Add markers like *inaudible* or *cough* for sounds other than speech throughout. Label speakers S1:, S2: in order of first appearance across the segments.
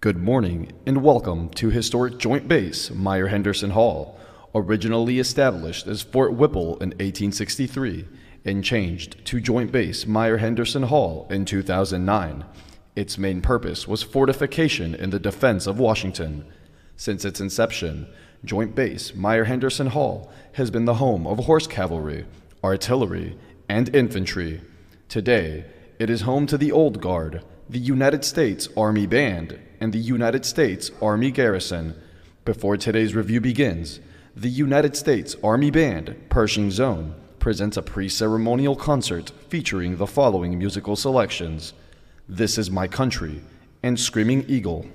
S1: Good morning and welcome to historic Joint Base Myer Henderson Hall, originally established as Fort Whipple in 1863 and changed to Joint Base Myer Henderson Hall in 2009. Its main purpose was fortification in the defense of Washington. Since its inception, Joint Base Myer Henderson Hall has been the home of horse cavalry, artillery, and infantry. Today, it is home to the Old Guard, the United States Army Band, and the United States Army Garrison. Before today's review begins, the United States Army Band, Pershing's Own, presents a pre ceremonial concert featuring the following musical selections This Is My Country and Screaming Eagle.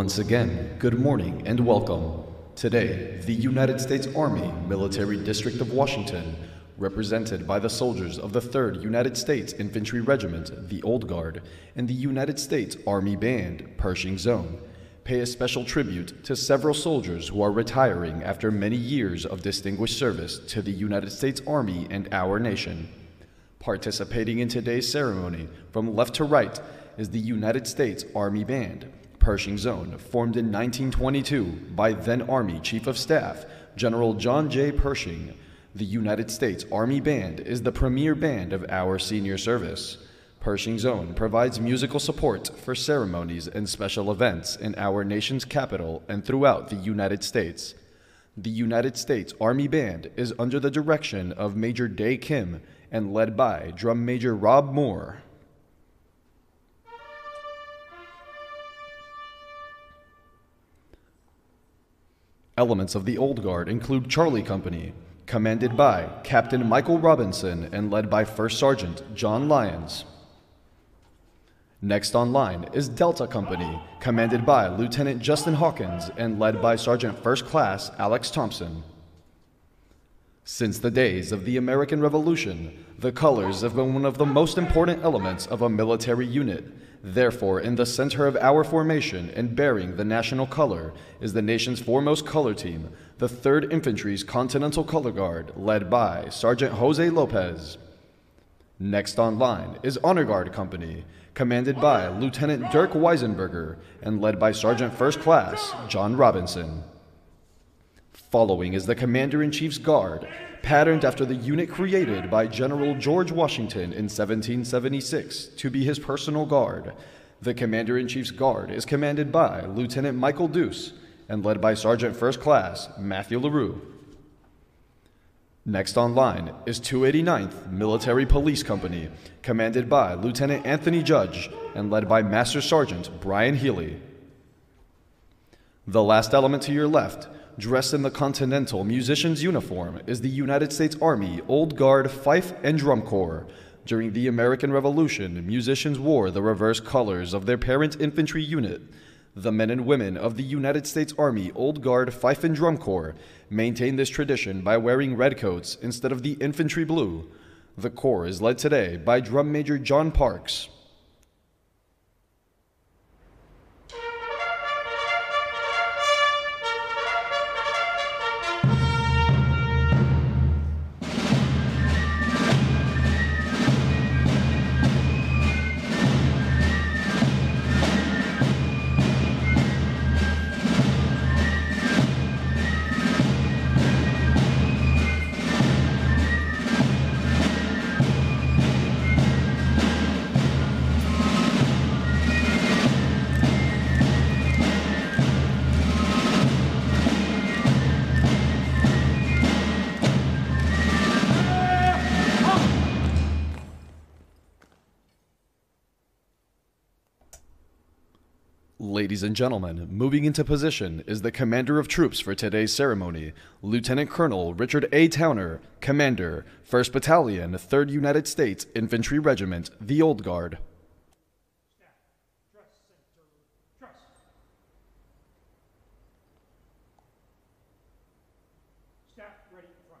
S1: Once again, good morning and welcome. Today, the United States Army Military District of Washington, represented by the soldiers of the 3rd United States Infantry Regiment, the Old Guard, and the United States Army Band, Pershing's Own, pay a special tribute to several soldiers who are retiring after many years of distinguished service to the United States Army and our nation. Participating in today's ceremony, from left to right, is the United States Army Band, Pershing's Own, formed in 1922 by then Army Chief of Staff General John J. Pershing. The United States Army Band is the premier band of our senior service. Pershing's Own provides musical support for ceremonies and special events in our nation's capital and throughout the United States. The United States Army Band is under the direction of Major Day Kim and led by Drum Major Rob Moore. Elements of the Old Guard include Charlie Company, commanded by Captain Michael Robinson and led by First Sergeant John Lyons. Next on line is Delta Company, commanded by Lieutenant Justin Hawkins and led by Sergeant First Class Alex Thompson. Since the days of the American Revolution, the colors have been one of the most important elements of a military unit. Therefore, in the center of our formation and bearing the national color is the nation's foremost color team, the 3rd Infantry's Continental Color Guard, led by Sergeant Jose Lopez. Next on line is Honor Guard Company, commanded by Lieutenant Dirk Weisenberger and led by Sergeant First Class John Robinson. Following is the Commander in Chief's Guard, patterned after the unit created by General George Washington in 1776 to be his personal guard. The Commander in Chief's Guard is commanded by Lieutenant Michael Deuce and led by Sergeant First Class Matthew LaRue. Next on line is 289th Military Police Company, commanded by Lieutenant Anthony Judge and led by Master Sergeant Brian Healy. The last element to your left, dressed in the Continental Musician's uniform, is the United States Army Old Guard Fife and Drum Corps. During the American Revolution, musicians wore the reverse colors of their parent infantry unit. The men and women of the United States Army Old Guard Fife and Drum Corps maintain this tradition by wearing red coats instead of the infantry blue. The Corps is led today by Drum Major John Parks. Ladies and gentlemen, moving into position is the commander of troops for today's ceremony, Lieutenant Colonel Richard A. Towner, Commander, 1st Battalion, 3rd United States Infantry Regiment, the Old Guard.
S2: Dress center. Dress. Staff ready front.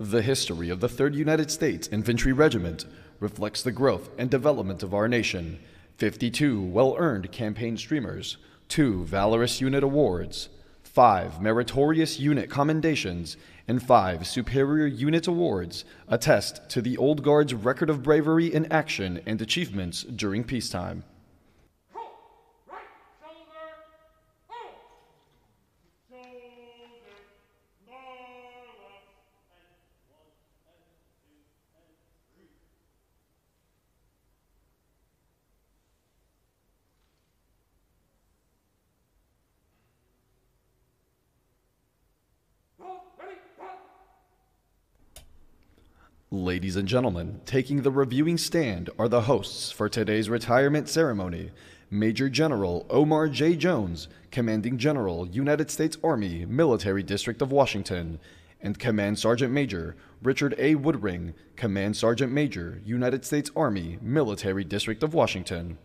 S1: The history of the 3rd United States Infantry Regiment reflects the growth and development of our nation. 52 well earned campaign streamers, 2 Valorous Unit Awards, 5 Meritorious Unit Commendations, and 5 Superior Unit Awards attest to the Old Guard's record of bravery in action and achievements during peacetime. Ladies and gentlemen, taking the reviewing stand are the hosts for today's retirement ceremony Major General Omar J. Jones, Commanding General, United States Army, Military District of Washington, and Command Sergeant Major
S2: Richard A. Woodring, Command Sergeant Major, United States Army, Military District of Washington.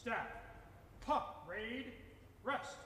S3: Staff, pop, raid, rest.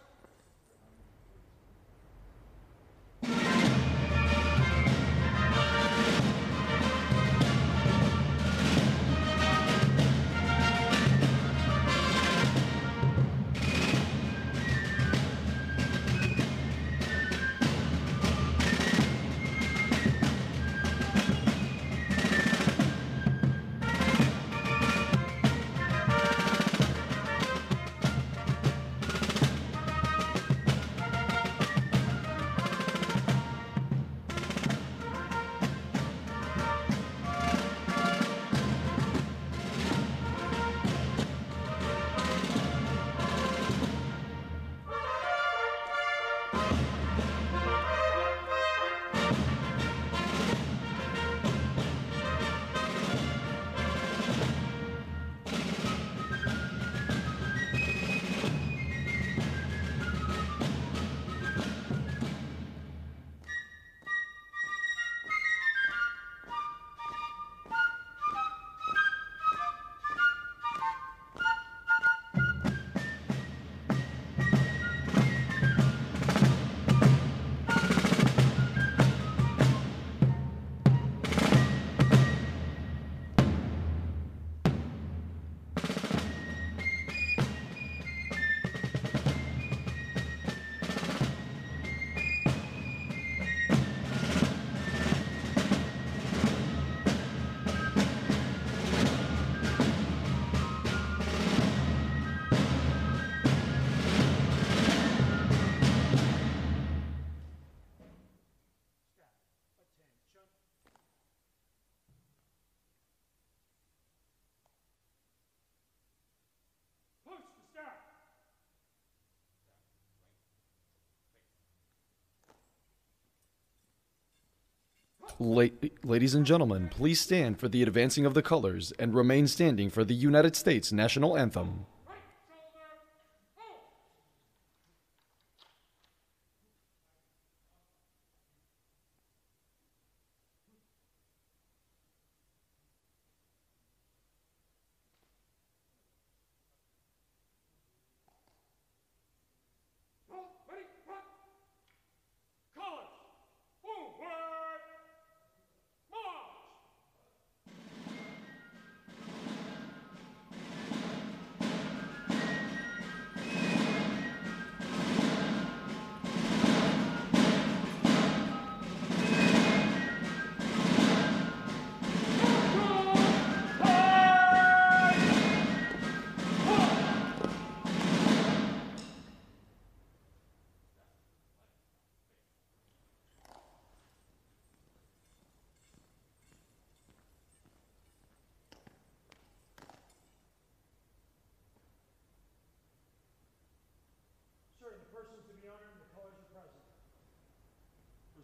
S2: La- ladies and gentlemen, please stand for the advancing of the colors and remain standing for the United States national anthem.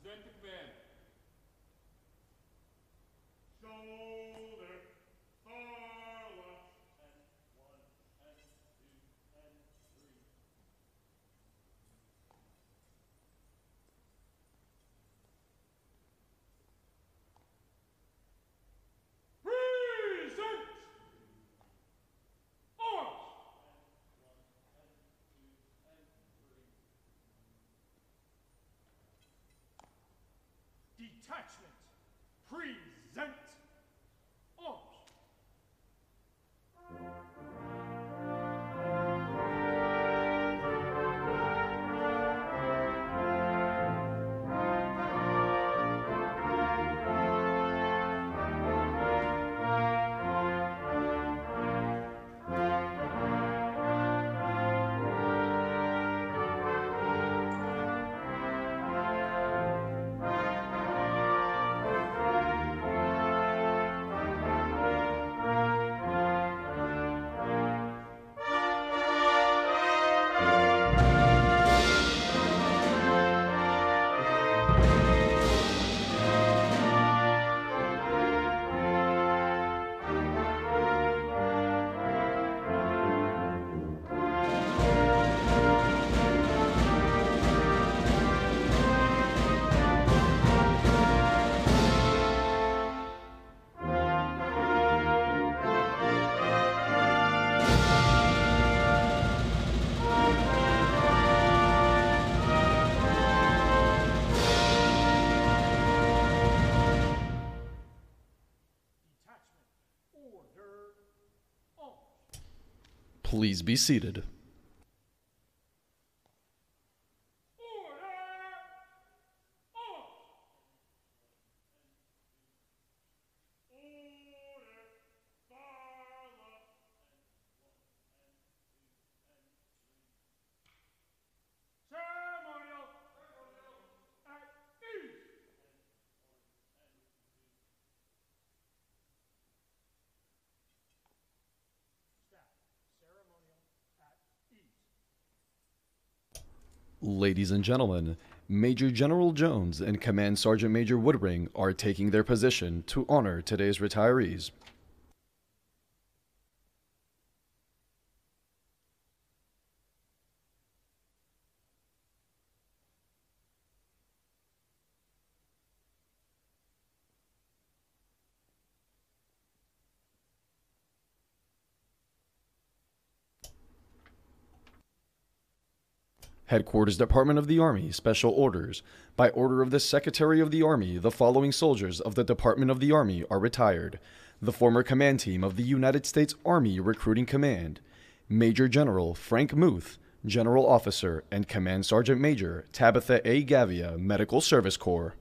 S3: Representative Adams.
S2: Detachment. Present.
S1: Please be seated.
S2: Order. Arms. Order. Fire. Ceremonial. At ease. Staff. Ceremonial at ease.
S1: Ladies and gentlemen, Major General Jones and Command Sergeant Major Woodring are taking their position to honor today's retirees. Headquarters Department of the Army Special Orders. By order of the Secretary of the Army, the following soldiers of the Department of the Army are retired. The former command team of the United States Army Recruiting Command. Major General Frank Muth, General Officer and Command Sergeant Major Tabitha A. Gavia, Medical Service Corps.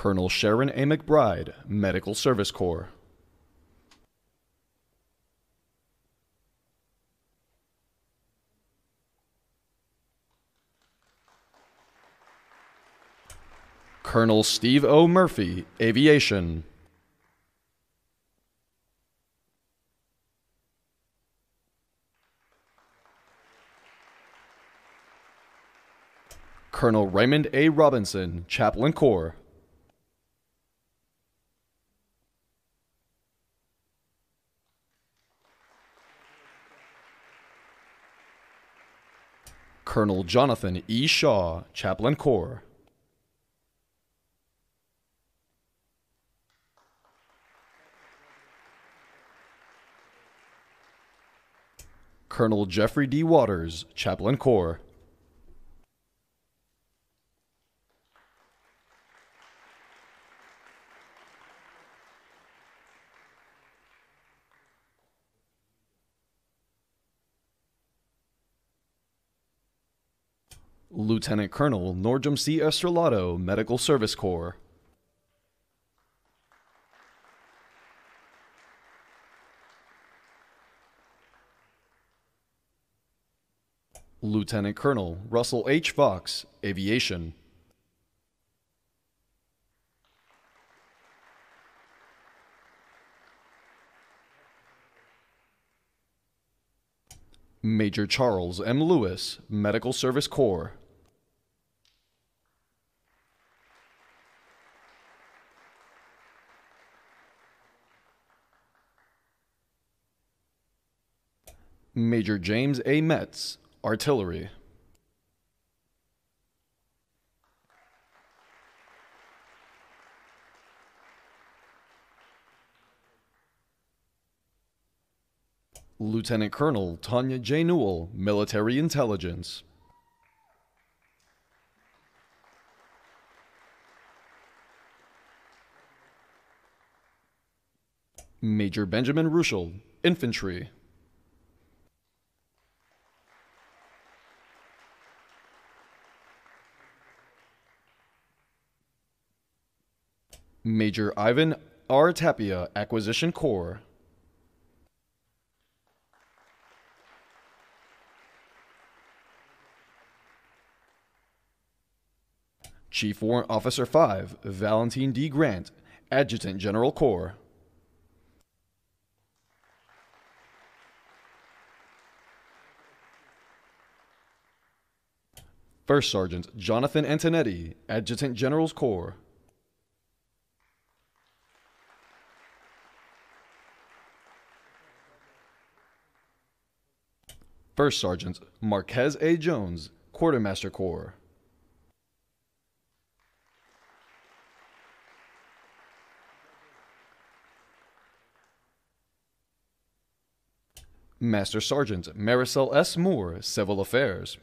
S1: Colonel Sharon A. McBride, Medical Service Corps. Colonel Steve O. Murphy, Aviation. Colonel Raymond A. Robinson, Chaplain Corps. Colonel Jonathan E. Shaw, Chaplain Corps. Colonel Jeffrey D. Waters, Chaplain Corps. Lieutenant Colonel Norjum C. Estrelado, Medical Service Corps. Lieutenant Colonel Russell H. Fox, Aviation. Major Charles M. Lewis, Medical Service Corps. Major James A. Metz, Artillery. Lieutenant Colonel Tanya J. Newell, Military Intelligence. Major Benjamin Ruschel, Infantry. Major Ivan R. Tapia, Acquisition Corps. Chief Warrant Officer 5, Valentine D. Grant, Adjutant General Corps. First Sergeant Jonathan Antonetti, Adjutant General's Corps. First Sergeant Marquez A. Jones, Quartermaster Corps. Master Sergeant Marisol S. Moore, Civil Affairs.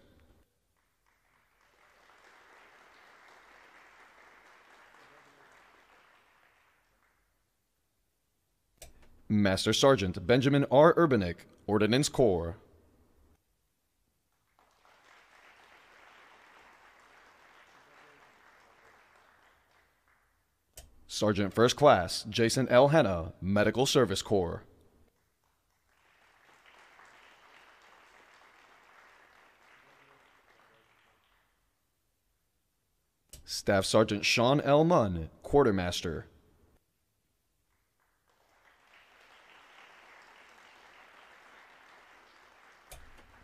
S1: Master Sergeant Benjamin R. Urbanick, Ordnance Corps. Sergeant First Class Jason L. Hanna, Medical Service Corps. Staff Sergeant Sean L. Munn, Quartermaster.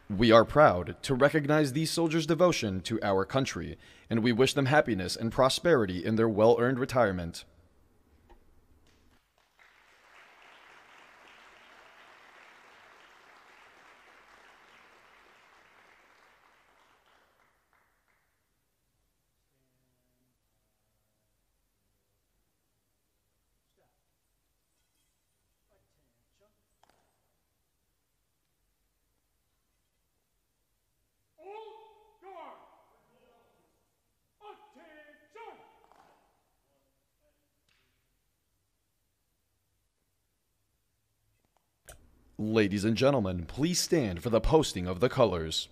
S1: We are proud to recognize these soldiers' devotion to our country, and we wish them happiness and prosperity in their well earned retirement. Ladies and gentlemen, please stand for the posting of the colors.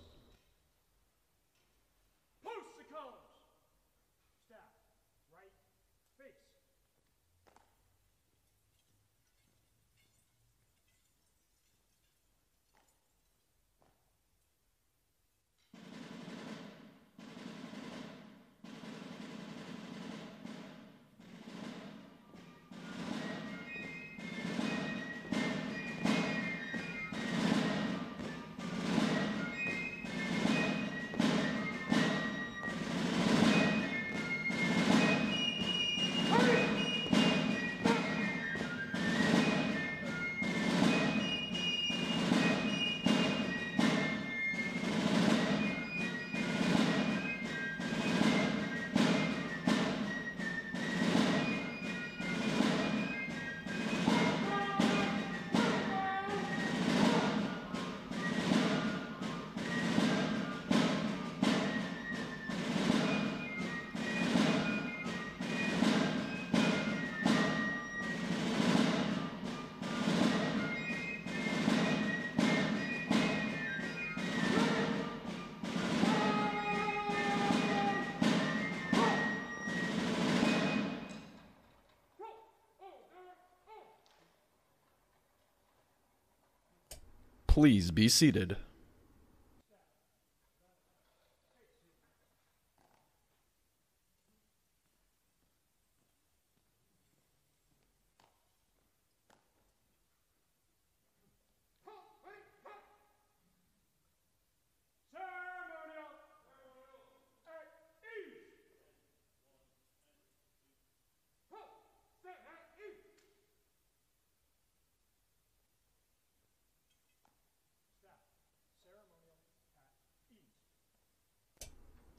S1: Please be seated.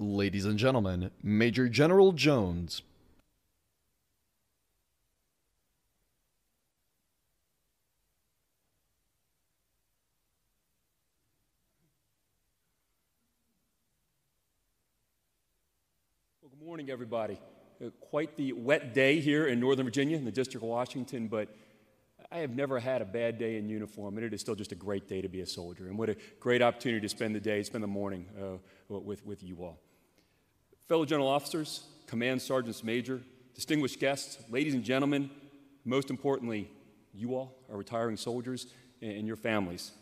S1: Ladies and gentlemen, Major General Jones.
S3: Well, good morning, everybody. Uh, quite the wet day here in Northern Virginia, in the District of Washington, but I have never had a bad day in uniform, and it is still just a great day to be a soldier. And what a great opportunity to spend the day, spend the morning uh, with, with you all. Fellow general officers, command sergeants major, distinguished guests, ladies and gentlemen, most importantly, you all, our retiring soldiers, and, your families.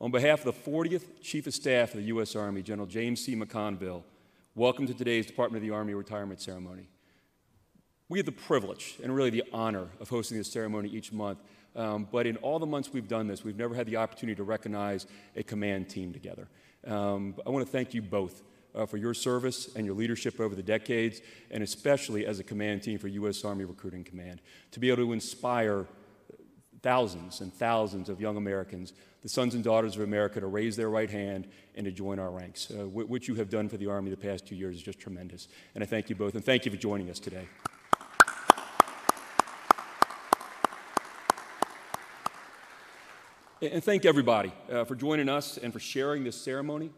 S3: On behalf of the 40th Chief of Staff of the U.S. Army, General James C. McConville, welcome to today's Department of the Army retirement ceremony. We have the privilege and really the honor of hosting this ceremony each month. Um, but in all the months we've done this, we've never had the opportunity to recognize a command team together. Um, I want to thank you both uh, for your service and your leadership over the decades, and especially as a command team for U.S. Army Recruiting Command, to be able to inspire thousands and thousands of young Americans, the sons and daughters of America, to raise their right hand and to join our ranks. Uh, what you have done for the Army the past two years is just tremendous. And I thank you both, and thank you for joining us today. And thank everybody uh, for joining us and for sharing this ceremony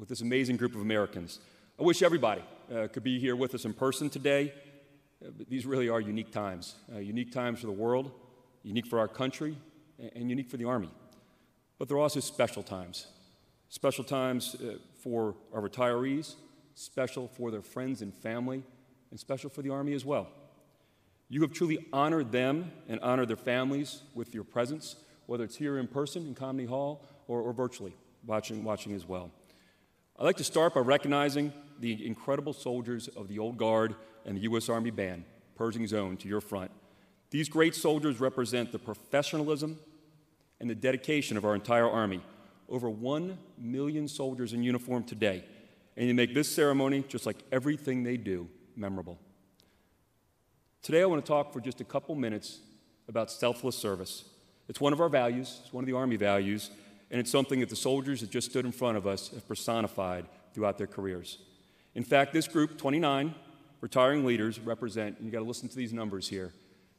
S3: with this amazing group of Americans. I wish everybody uh, could be here with us in person today. Uh, but these really are unique times, uh, unique times for the world, unique for our country, and, unique for the Army. But they're also special times. Special times uh, for our retirees, special for their friends and family, and special for the Army as well. You have truly honored them and honored their families with your presence, whether it's here in person in Conmy Hall or, or virtually, watching, watching as well. I'd like to start by recognizing the incredible soldiers of the Old Guard and the U.S. Army Band, Pershing's Own, to your front. These great soldiers represent the professionalism and the dedication of our entire Army. Over one million soldiers in uniform today, and they make this ceremony, just like everything they do, memorable. Today, I want to talk for just a couple minutes about selfless service. It's one of our values, it's one of the Army values, and it's something that the soldiers that just stood in front of us have personified throughout their careers. In fact, this group, 29 retiring leaders, represent, and you got to listen to these numbers here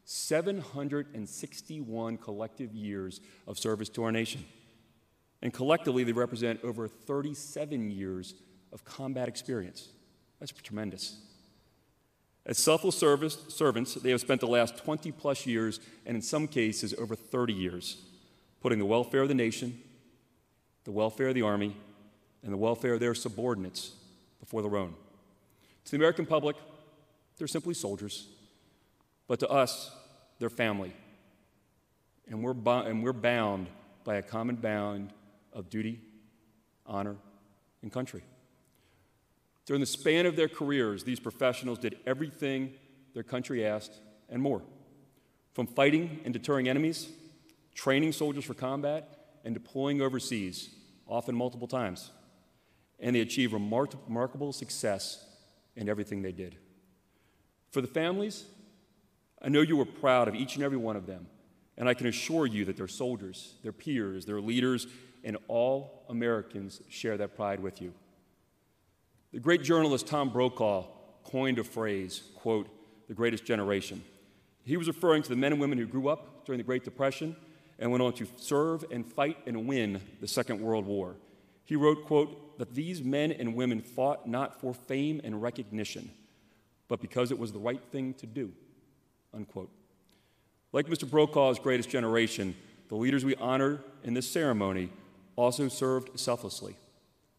S3: 761 collective years of service to our nation. And collectively, they represent over 37 years of combat experience. That's tremendous. As selfless service, servants, they have spent the last 20 plus years, and in some cases, over 30 years, putting the welfare of the nation, the welfare of the Army, and the welfare of their subordinates before their own. To the American public, they're simply soldiers, but to us, they're family. And we're, bo- and we're bound by a common bond of duty, honor, and country. During the span of their careers, these professionals did everything their country asked and more. From fighting and deterring enemies, training soldiers for combat, and deploying overseas, often multiple times. And they achieved remar- remarkable success in everything they did. For the families, I know you were proud of each and every one of them, and I can assure you that their soldiers, their peers, their leaders, and all Americans share that pride with you. The great journalist Tom Brokaw coined a phrase, quote, the greatest generation. He was referring to the men and women who grew up during the Great Depression and went on to serve and fight and win the Second World War. He wrote, quote, that these men and women fought not for fame and recognition, but because it was the right thing to do, unquote. Like Mr. Brokaw's greatest generation, the leaders we honor in this ceremony also served selflessly,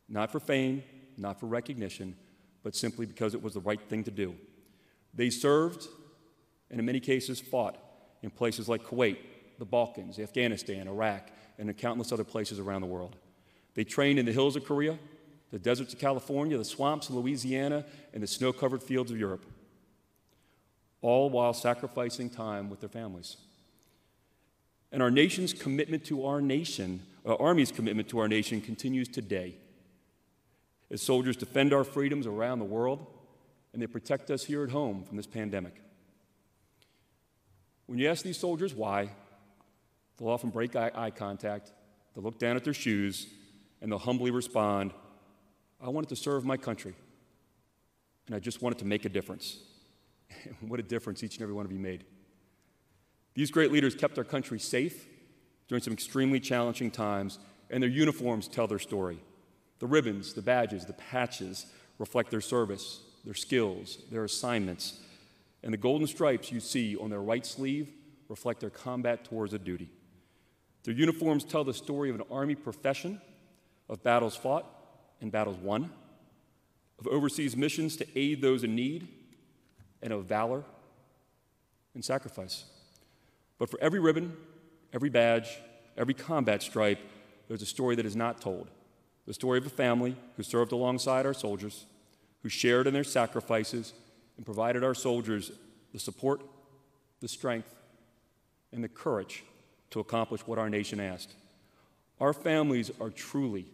S3: not for fame, not for recognition, but simply because it was the right thing to do. They served, and in many cases fought, in places like Kuwait, the Balkans, Afghanistan, Iraq, and countless other places around the world. They trained in the hills of Korea, the deserts of California, the swamps of Louisiana, and the snow covered fields of Europe, all while sacrificing time with their families. And our nation's commitment to our nation, our Army's commitment to our nation, continues today as soldiers defend our freedoms around the world and they protect us here at home from this pandemic. When you ask these soldiers why, they'll often break eye, contact, they'll look down at their shoes, and they'll humbly respond, I wanted to serve my country, and I just wanted to make a difference. *laughs* what a difference each and every one of you made. These great leaders kept our country safe during some extremely challenging times, and their uniforms tell their story. The ribbons, the badges, the patches reflect their service, their skills, their assignments, and the golden stripes you see on their right sleeve reflect their combat tours of duty. Their uniforms tell the story of an Army profession, of battles fought and battles won, of overseas missions to aid those in need, and of valor and sacrifice. But for every ribbon, every badge, every combat stripe, there's a story that is not told. The story of a family who served alongside our soldiers, who shared in their sacrifices and provided our soldiers the support, the strength, and the courage to accomplish what our nation asked. Our families are truly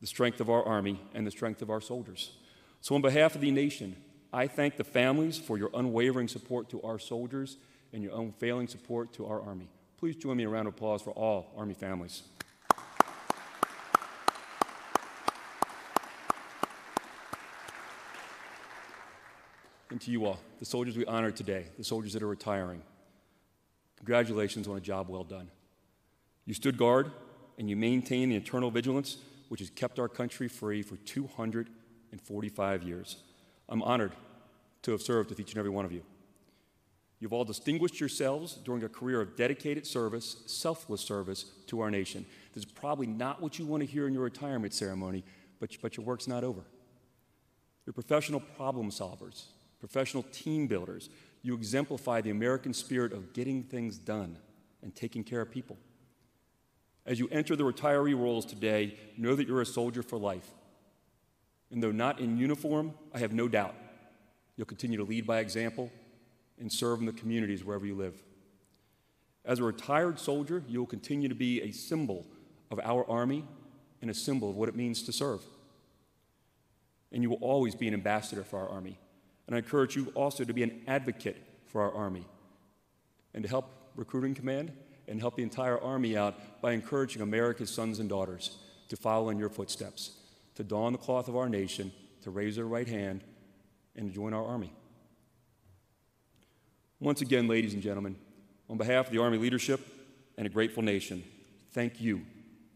S3: the strength of our Army and the strength of our soldiers. So, on behalf of the nation, I thank the families for your unwavering support to our soldiers and your unfailing support to our Army. Please join me in a round of applause for all Army families. And to you all, the soldiers we honor today, the soldiers that are retiring, congratulations on a job well done. You stood guard and you maintained the internal vigilance which has kept our country free for 245 years. I'm honored to have served with each and every one of you. You've all distinguished yourselves during a career of dedicated service, selfless service to our nation. This is probably not what you want to hear in your retirement ceremony, but, but your work's not over. You're professional problem solvers, professional team builders. You exemplify the American spirit of getting things done and taking care of people. As you enter the retiree rolls today, know that you're a soldier for life. And though not in uniform, I have no doubt you'll continue to lead by example and serve in the communities wherever you live. As a retired soldier, you will continue to be a symbol of our Army and a symbol of what it means to serve. And you will always be an ambassador for our Army. And I encourage you also to be an advocate for our Army and to help Recruiting Command and help the entire Army out by encouraging America's sons and daughters to follow in your footsteps, to don the cloth of our nation, to raise their right hand, and to join our Army. Once again, ladies and gentlemen, on behalf of the Army leadership and a grateful nation, thank you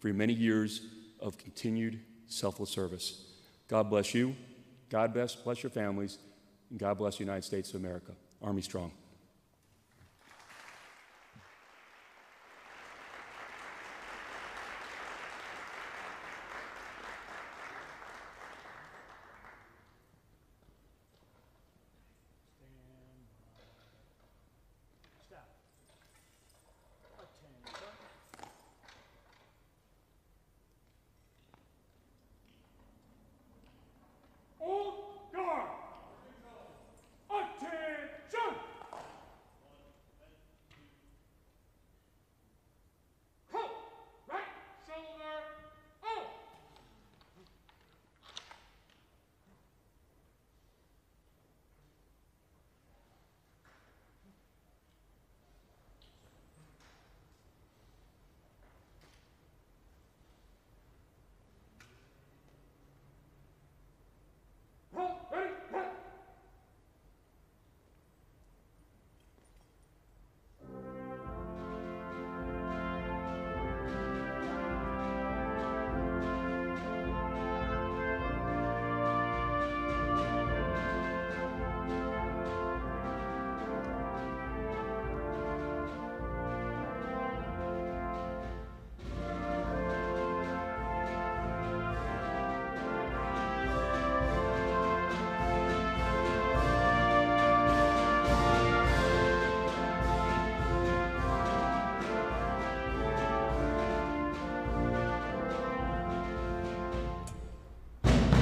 S3: for your many years of continued selfless service. God bless you, God bless, bless your families, and God bless the United States of America. Army strong.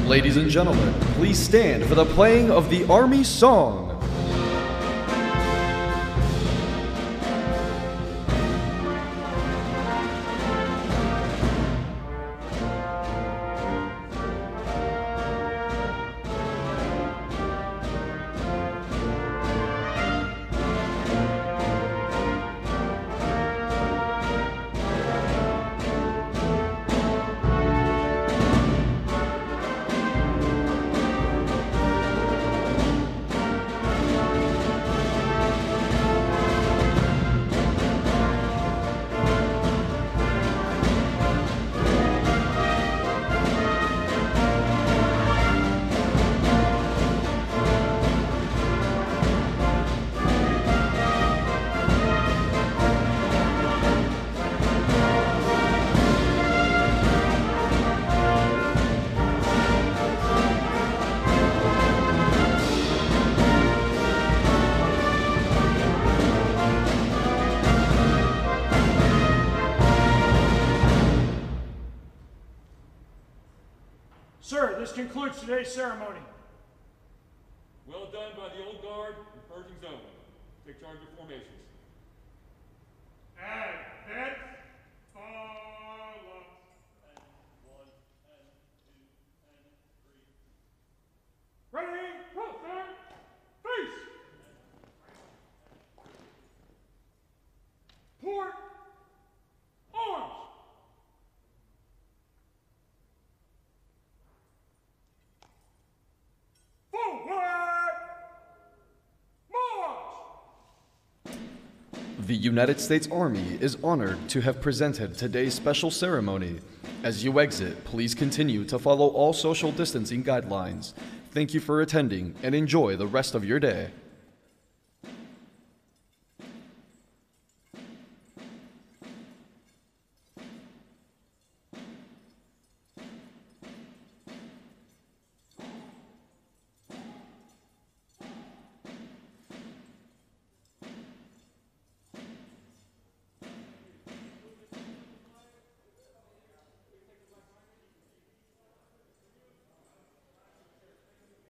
S1: Ladies and gentlemen, please stand for the playing of the Army Song.
S3: Concludes today's ceremony.
S2: Well done by the old guard and Pershing's Own. Take charge of formations.
S1: The United States Army is honored to have presented today's special ceremony. As you exit, please continue to follow all social distancing guidelines. Thank you for attending and enjoy the rest of your day.